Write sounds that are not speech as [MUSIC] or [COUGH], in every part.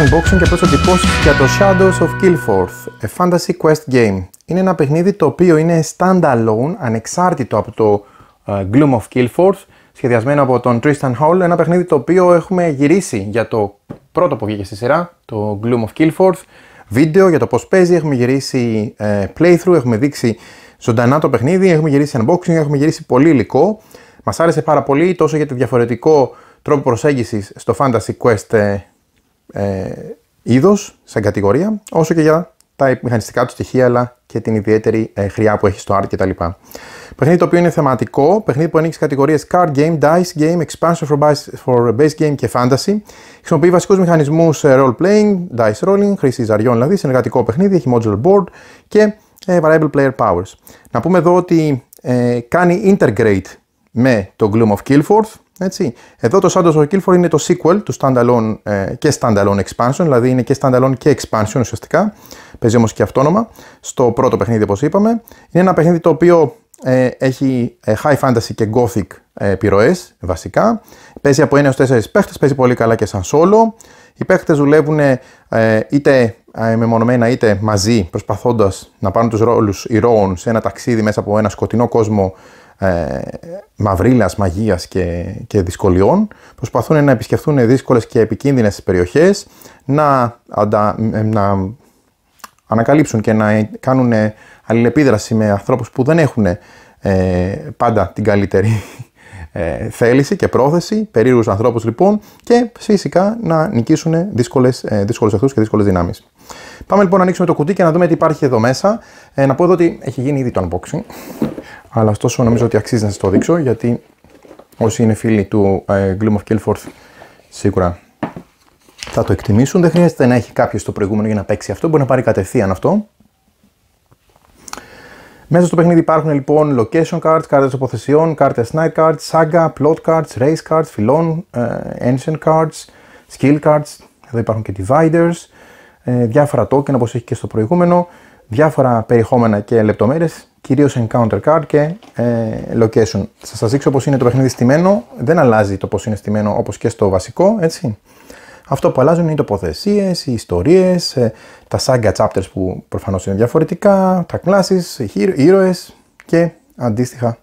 unboxing και πρώτες εντυπώσεις για το Shadows of Killforth, a fantasy quest game. Είναι ένα παιχνίδι το οποίο είναι standalone, ανεξάρτητο από το uh, Gloom of Killforth, σχεδιασμένο από τον Tristan Hall, ένα παιχνίδι το οποίο έχουμε γυρίσει για το πρώτο που βγήκε στη σειρά, το Gloom of Killforth, βίντεο για το πώς παίζει, έχουμε γυρίσει uh, playthrough, έχουμε δείξει ζωντανά το παιχνίδι, έχουμε γυρίσει unboxing, έχουμε γυρίσει πολύ υλικό. Μας άρεσε πάρα πολύ τόσο για το διαφορετικό τρόπο προσέγγισης στο Fantasy Quest ε, ε, είδος, σαν κατηγορία, όσο και για τα μηχανιστικά του στοιχεία, αλλά και την ιδιαίτερη ε, χρειά που έχει στο art κτλ. Παιχνίδι το οποίο είναι θεματικό, παιχνίδι που ανοίξει κατηγορίες card game, dice game, expansion for base, for base game και fantasy. Χρησιμοποιεί βασικούς μηχανισμούς ε, role playing, dice rolling, χρήση ζαριών δηλαδή, συνεργατικό παιχνίδι, έχει modular board και ε, variable player powers. Να πούμε εδώ ότι ε, κάνει integrate με το Gloom of Killforth, έτσι. Εδώ το Shadows of Killforth είναι το sequel του standalone ε, και standalone expansion, δηλαδή είναι και standalone και expansion ουσιαστικά. Παίζει όμως και αυτόνομα στο πρώτο παιχνίδι όπως είπαμε. Είναι ένα παιχνίδι το οποίο ε, έχει ε, high fantasy και gothic ε, επιρροές βασικά. Παίζει από 1 έως 4 παίχτες, παίζει πολύ καλά και σαν solo. Οι παίχτες δουλεύουν ε, είτε μεμονωμένα είτε μαζί προσπαθώντας να πάρουν τους ρόλους ηρώων σε ένα ταξίδι μέσα από ένα σκοτεινό κόσμο ε, μαυρίλας, μαγείας και, και δυσκολιών. Προσπαθούν να επισκεφθούν δύσκολες και επικίνδυνες περιοχές, να, να ανακαλύψουν και να κάνουν αλληλεπίδραση με ανθρώπους που δεν έχουν ε, πάντα την καλύτερη ε, θέληση και πρόθεση, περίεργους ανθρώπους λοιπόν και φυσικά να νικήσουν δύσκολες, ε, δύσκολους εχθρούς και δύσκολες δυνάμεις. Πάμε λοιπόν να ανοίξουμε το κουτί και να δούμε τι υπάρχει εδώ μέσα. Ε, να πω εδώ ότι έχει γίνει ήδη το unboxing, αλλά ωστόσο νομίζω ότι αξίζει να σας το δείξω γιατί όσοι είναι φίλοι του ε, Gloom of Killforth σίγουρα θα το εκτιμήσουν. Δεν χρειάζεται να έχει κάποιος το προηγούμενο για να παίξει αυτό, μπορεί να πάρει κατευθείαν αυτό. Μέσα στο παιχνίδι υπάρχουν λοιπόν location cards, κάρτες αποθεσιών, κάρτες night cards, saga, plot cards, race cards, φιλών, uh, ancient cards, skill cards, εδώ υπάρχουν και dividers, uh, διάφορα token όπως έχει και στο προηγούμενο, διάφορα περιεχόμενα και λεπτομέρειες, κυρίως encounter card και uh, location. Θα σας δείξω πώς είναι το παιχνίδι στημένο, δεν αλλάζει το πώς είναι στημένο όπως και στο βασικό, έτσι. Αυτό που αλλάζουν είναι οι τοποθεσίες, οι ιστορίες, ε, τα saga chapters που προφανώς είναι διαφορετικά, τα classes, οι ήρωες και αντίστοιχα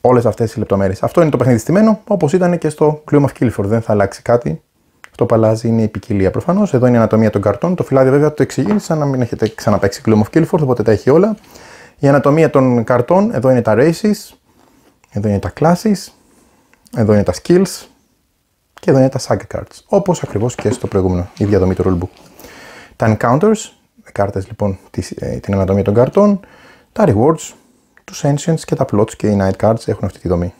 όλες αυτές οι λεπτομέρειες. Αυτό είναι το παιχνίδι στημένο όπως ήταν και στο Gloom of Killford. Δεν θα αλλάξει κάτι. Αυτό που αλλάζει είναι η ποικιλία προφανώς. Εδώ είναι η ανατομία των καρτών. Το φυλάδι βέβαια το εξηγήνει να μην έχετε ξαναπέξει Gloom of Killford, οπότε τα έχει όλα. Η ανατομία των καρτών, εδώ είναι τα races, εδώ είναι τα classes, εδώ είναι τα skills, και εδώ είναι τα saga cards, όπως ακριβώς και στο προηγούμενο, η διαδομή του rulebook. Τα encounters, κάρτες λοιπόν ε, την ανατομία των καρτών, τα rewards, τους ancients και τα plots και οι night cards έχουν αυτή τη δομή.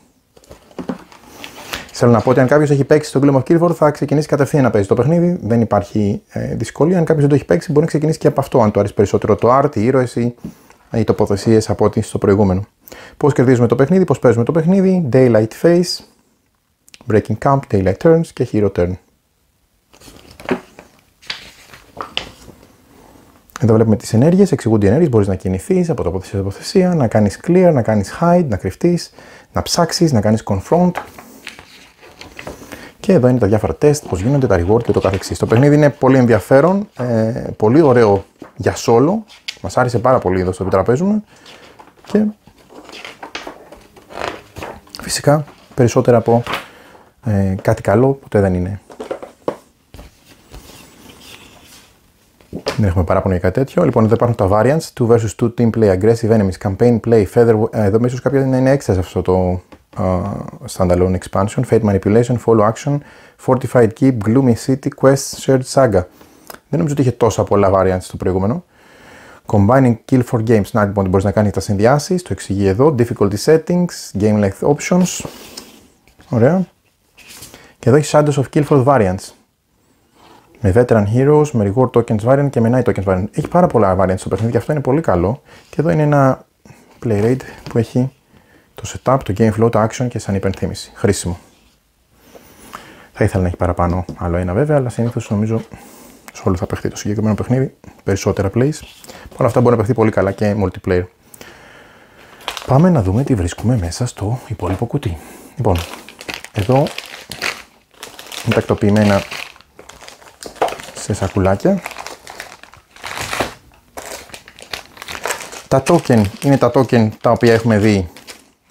Θέλω να πω ότι αν κάποιος έχει παίξει στο Gloom of Killford θα ξεκινήσει κατευθείαν να παίζει το παιχνίδι. Δεν υπάρχει ε, δυσκολία. Αν κάποιος δεν το έχει παίξει, μπορεί να ξεκινήσει και από αυτό. Αν του αρέσει περισσότερο το art, οι ήρωες ή οι τοποθεσίες από ό,τι στο προηγούμενο. Πώς κερδίζουμε το παιχνίδι, πώς παίζουμε το παιχνίδι, Daylight Phase, Breaking Camp, Daylight Turns και Hero Turn. Εδώ βλέπουμε τις ενέργειες, εξηγούνται οι ενέργειες, μπορείς να κινηθείς από τοποθεσία σε τοποθεσία, να κάνεις clear, να κάνεις hide, να κρυφτείς, να ψάξεις, να κάνεις confront. Και εδώ είναι τα διάφορα test, πώς γίνονται, τα reward και το καθεξής. Το παιχνίδι είναι πολύ ενδιαφέρον, ε, πολύ ωραίο για solo. Μας άρεσε πάρα πολύ εδώ στο επιτραπέζουμε. Και φυσικά περισσότερα από ε, κάτι καλό ποτέ δεν είναι. Δεν έχουμε παράπονο για κάτι τέτοιο. Λοιπόν, εδώ υπάρχουν τα variants. 2 vs 2 team play, aggressive enemies, campaign play, feather. Ε, εδώ μέσα κάποια να είναι έξτρα αυτό το uh, standalone expansion. Fate manipulation, follow action, fortified keep, gloomy city, quest, shared saga. Δεν νομίζω ότι είχε τόσα πολλά variants στο προηγούμενο. Combining kill for games. Να λοιπόν μπορεί να κάνει τα συνδυάσει. Το εξηγεί εδώ. Difficulty settings, game length options. Ωραία. Και εδώ έχει Shadows of Killforth Variants. Με Veteran Heroes, με Reward Tokens Variant και με Night Tokens Variant. Έχει πάρα πολλά variants στο παιχνίδι και αυτό είναι πολύ καλό. Και εδώ είναι ένα play rate που έχει το setup, το game flow, το action και σαν υπενθύμηση. Χρήσιμο. Θα ήθελα να έχει παραπάνω άλλο ένα βέβαια, αλλά συνήθως νομίζω σε όλο θα παιχτεί το συγκεκριμένο παιχνίδι. Περισσότερα plays. Όλα αυτά μπορεί να παιχτεί πολύ καλά και multiplayer. Πάμε να δούμε τι βρίσκουμε μέσα στο υπόλοιπο κουτί. Λοιπόν, εδώ είναι τακτοποιημένα σε σακουλάκια. Τα token είναι τα token τα οποία έχουμε δει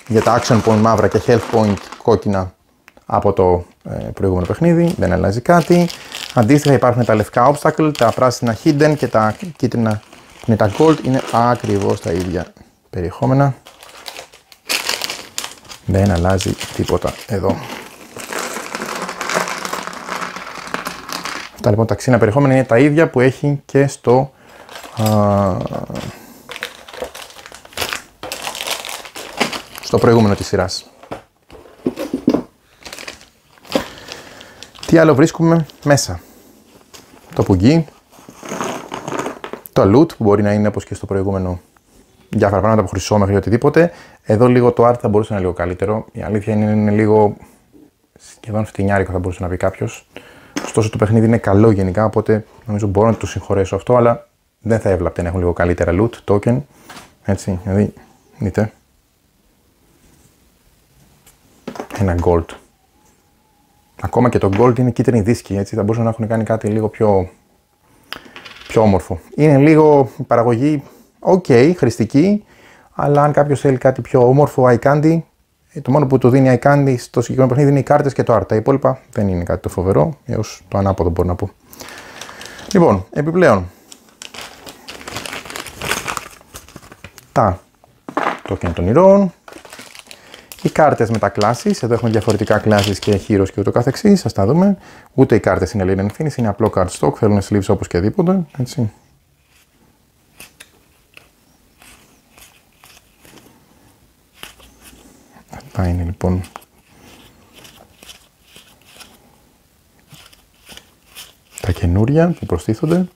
για τα action point μαύρα και health point κόκκινα από το ε, προηγούμενο παιχνίδι, δεν αλλάζει κάτι. Αντίστοιχα υπάρχουν τα λευκά obstacle, τα πράσινα hidden και τα κίτρινα που είναι τα gold, είναι ακριβώς τα ίδια περιεχόμενα. Δεν αλλάζει τίποτα εδώ. Αυτά λοιπόν τα ξύνα περιεχόμενα είναι τα ίδια που έχει και στο στο προηγούμενο της σειράς. Τι άλλο βρίσκουμε μέσα; Το πουγγί, το loot που μπορεί να είναι όπως και στο προηγούμενο διάφορα πράγματα από χρυσό μέχρι οτιδήποτε. Εδώ λίγο το art θα μπορούσε να είναι λίγο καλύτερο. Η αλήθεια είναι, είναι λίγο σχεδόν φτηνιάρικο θα μπορούσε να πει κάποιος. Ωστόσο το παιχνίδι είναι καλό γενικά, οπότε νομίζω μπορώ να το συγχωρέσω αυτό, αλλά δεν θα έβλαπτε να έχουν λίγο καλύτερα loot, token. Έτσι, δηλαδή, δείτε. Ένα gold. Ακόμα και το gold είναι κίτρινη δίσκη, έτσι θα μπορούσαν να έχουν κάνει κάτι λίγο πιο, πιο όμορφο. Είναι λίγο η παραγωγή ok, χρηστική, αλλά αν κάποιος θέλει κάτι πιο όμορφο, eye candy, ε, το μόνο που του δίνει eye candy στο συγκεκριμένο παιχνίδι είναι οι κάρτες και το art. Τα υπόλοιπα δεν είναι κάτι το φοβερό, έως το ανάποδο μπορώ να πω. Λοιπόν, επιπλέον. Τα token των ηρώων, οι κάρτες με τα classes, εδώ έχουμε διαφορετικά classes και heroes και ούτω καθεξής, ας τα δούμε. Ούτε οι κάρτες είναι Lane Finish, είναι απλό card stock, θέλουν sleeves όπως και δίποτε, έτσι. Αυτά είναι λοιπόν τα καινούρια που προστίθονται.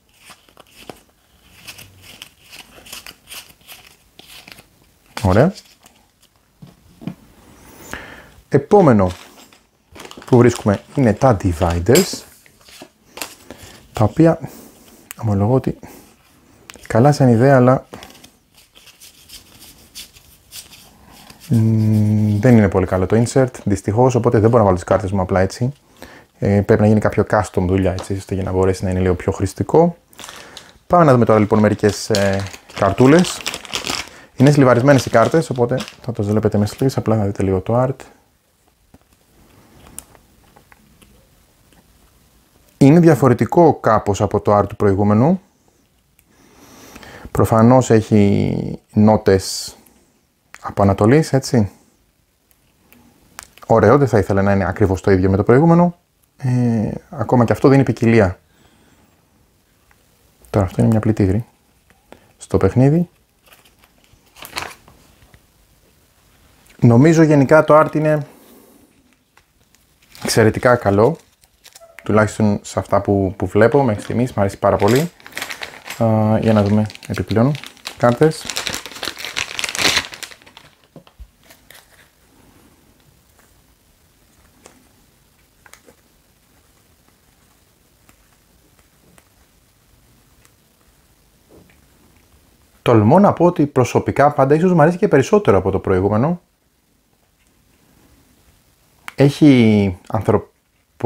Ωραία. Επόμενο που βρίσκουμε είναι τα dividers, τα οποία ομολογώ ότι καλά σαν ιδέα, αλλά δεν είναι πολύ καλό το insert, δυστυχώς, οπότε δεν μπορώ να βάλω τις κάρτες μου απλά έτσι. Ε, πρέπει να γίνει κάποιο custom δουλειά έτσι, ώστε για να μπορέσει να είναι λίγο πιο χρηστικό. Πάμε να δούμε τώρα λοιπόν μερικές ε, καρτούλες. Είναι σλιβαρισμένε οι κάρτες, οπότε θα το βλέπετε με sleeves. Απλά να δείτε λίγο το art. Είναι διαφορετικό κάπως από το art του προηγούμενου. Προφανώς έχει νότες από Ανατολής, έτσι. Ωραίο, δεν θα ήθελα να είναι ακριβώς το ίδιο με το προηγούμενο. Ε, ακόμα και αυτό δίνει ποικιλία. Τώρα αυτό είναι μια πλητήγρη. Στο παιχνίδι. Νομίζω γενικά το art είναι εξαιρετικά καλό τουλάχιστον σε αυτά που, που βλέπω μέχρι στιγμής, μου αρέσει πάρα πολύ. για να δούμε επιπλέον κάρτες. Τολμώ να πω ότι προσωπικά πάντα ίσως μου αρέσει και περισσότερο από το προηγούμενο. Έχει ανθρω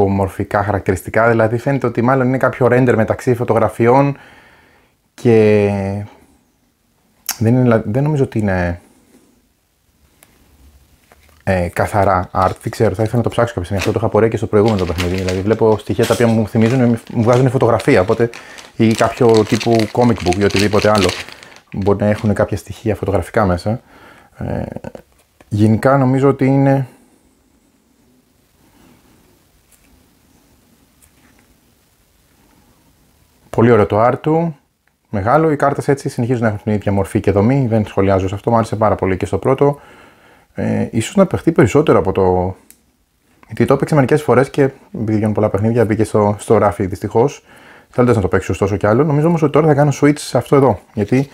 μορφικά χαρακτηριστικά, δηλαδή φαίνεται ότι μάλλον είναι κάποιο render μεταξύ φωτογραφιών και δεν, είναι, δεν νομίζω ότι είναι ε, καθαρά art, δεν ξέρω, θα ήθελα να το ψάξω κάποια στιγμή. Αυτό το είχα πορεία και στο προηγούμενο το παιχνίδι. Δηλαδή, βλέπω στοιχεία τα οποία μου θυμίζουν, μου βγάζουν φωτογραφία οπότε, ή κάποιο τύπου comic book ή οτιδήποτε άλλο. Μπορεί να έχουν κάποια στοιχεία φωτογραφικά μέσα. Ε, γενικά νομίζω ότι είναι Πολύ ωραίο το art του. Μεγάλο. Οι κάρτες έτσι συνεχίζουν να έχουν την ίδια μορφή και δομή. Δεν σχολιάζω σε αυτό. Μου άρεσε πάρα πολύ και στο πρώτο. Ε, ίσως να παιχτεί περισσότερο από το. Γιατί το έπαιξε μερικές φορές και επειδή βγαίνουν πολλά παιχνίδια, μπήκε στο, στο ράφι δυστυχώς. Θέλοντας να το παίξει ωστόσο κι άλλο. Νομίζω όμως ότι τώρα θα κάνω switch σε αυτό εδώ. Γιατί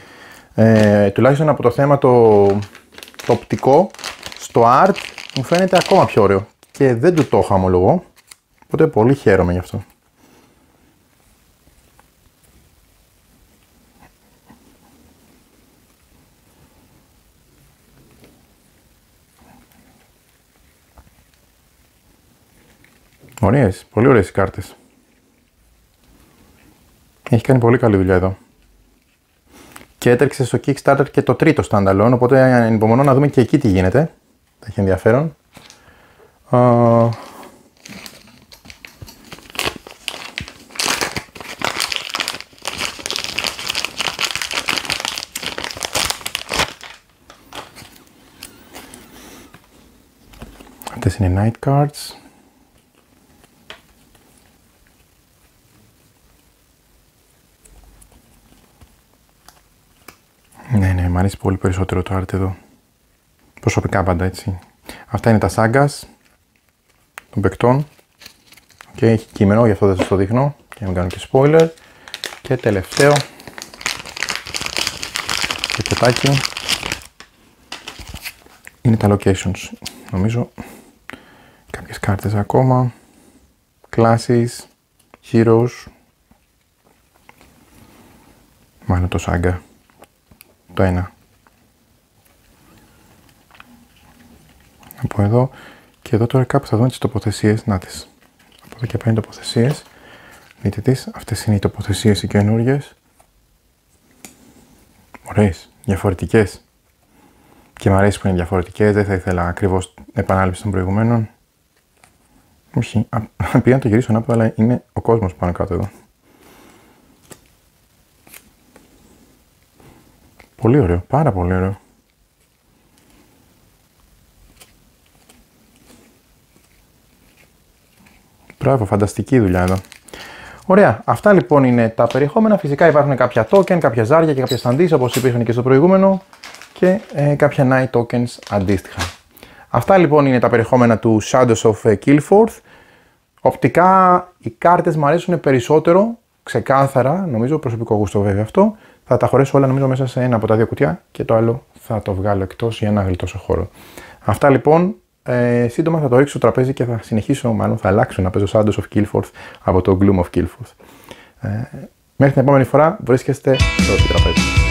ε, τουλάχιστον από το θέμα το, το οπτικό στο art μου φαίνεται ακόμα πιο ωραίο. Και δεν του το έχω ομολογώ. Οπότε πολύ χαίρομαι γι' αυτό. Ωραίες, πολύ ωραίες οι κάρτες. Έχει κάνει πολύ καλή δουλειά εδώ. Και έτρεξε στο Kickstarter και το τρίτο standalone, οπότε ανυπομονώ να δούμε και εκεί τι γίνεται. Θα έχει ενδιαφέρον. Uh, Αυτές είναι night cards. Ναι, ναι, μου αρέσει πολύ περισσότερο το art εδώ. Προσωπικά πάντα έτσι. Αυτά είναι τα sagas των παικτών. Και έχει κείμενο, γι' αυτό δεν σας το δείχνω. Και να μην κάνω και spoiler. Και τελευταίο. Και πετάκι. Είναι τα locations. Νομίζω κάποιες κάρτες ακόμα. Classes. Heroes. Μάλλον το saga. Το ένα. Από εδώ και εδώ τώρα κάπου θα δούμε τις τοποθεσίες. Να τις. Από εδώ και πέρα είναι τοποθεσίες. Δείτε τις. Αυτές είναι οι τοποθεσίες οι καινούργιες. Ωραίες. Διαφορετικές. Και μου αρέσει που είναι διαφορετικές. Δεν θα ήθελα ακριβώς επανάληψη των προηγουμένων. Όχι. [LAUGHS] Πήγα να το γυρίσω να πω, αλλά είναι ο κόσμος πάνω κάτω εδώ. Πολύ ωραίο. Πάρα πολύ ωραίο. Μπράβο, φανταστική δουλειά εδώ. Ωραία. Αυτά λοιπόν είναι τα περιεχόμενα. Φυσικά υπάρχουν κάποια token, κάποια ζάρια και κάποια σταντήσεις όπως υπήρχαν και στο προηγούμενο και ε, κάποια night tokens αντίστοιχα. Αυτά λοιπόν είναι τα περιεχόμενα του Shadows of ε, Killforth. Οπτικά οι κάρτες μου αρέσουν περισσότερο, ξεκάθαρα, νομίζω προσωπικό γούστο βέβαια αυτό. Θα τα χωρέσω όλα νομίζω μέσα σε ένα από τα δύο κουτιά και το άλλο θα το βγάλω εκτός για να γλιτώσω χώρο. Αυτά λοιπόν ε, σύντομα θα το ρίξω στο τραπέζι και θα συνεχίσω, μάλλον θα αλλάξω να παίζω Shadows of Killforth από το Gloom of Killforth. Ε, μέχρι την επόμενη φορά βρίσκεστε στο τραπέζι.